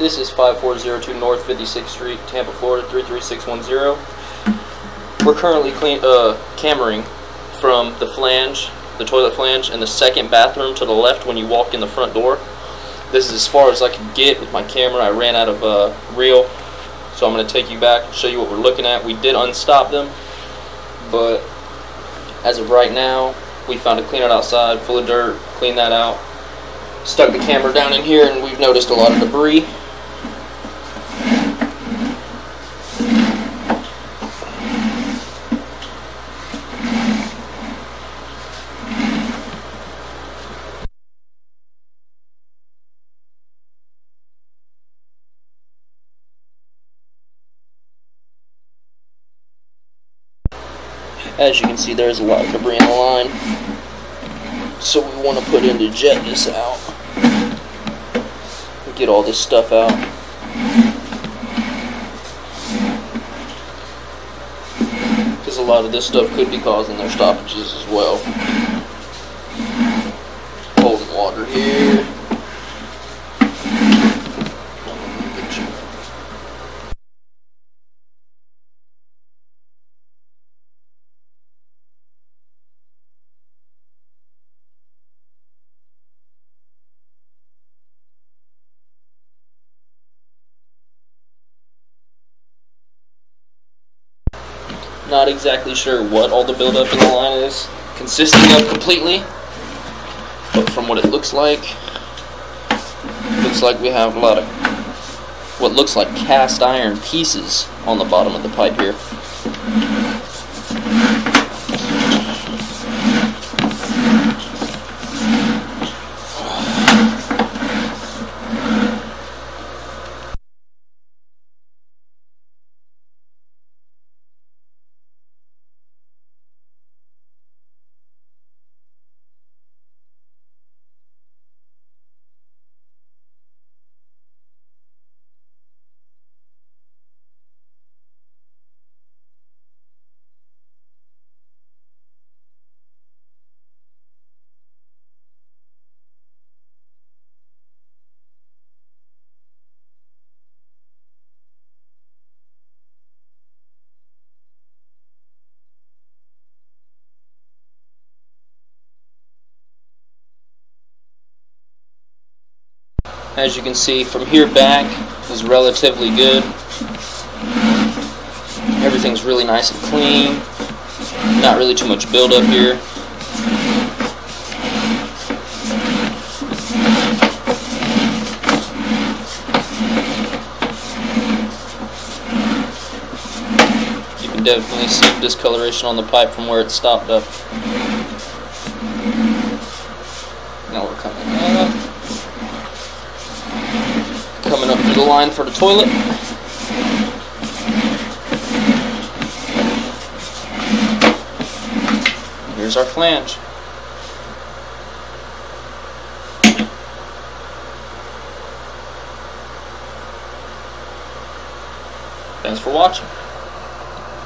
This is 5402 North 56th Street, Tampa, Florida 33610. We're currently clean, uh, cameraing from the flange, the toilet flange, and the second bathroom to the left when you walk in the front door. This is as far as I can get with my camera. I ran out of uh, reel, so I'm going to take you back and show you what we're looking at. We did unstop them, but as of right now, we found a cleanout outside full of dirt. Clean that out. Stuck the camera down in here, and we've noticed a lot of debris. As you can see, there's a lot of debris in the line. So we want to put in to jet this out. Get all this stuff out. Because a lot of this stuff could be causing their stoppages as well. Not exactly sure what all the buildup in the line is consisting of completely, but from what it looks like, looks like we have a lot of what looks like cast iron pieces on the bottom of the pipe here. As you can see, from here back is relatively good. Everything's really nice and clean. Not really too much buildup here. You can definitely see discoloration on the pipe from where it stopped up. Now we're coming up. Coming up to the line for the toilet. Here's our flange. Thanks for watching.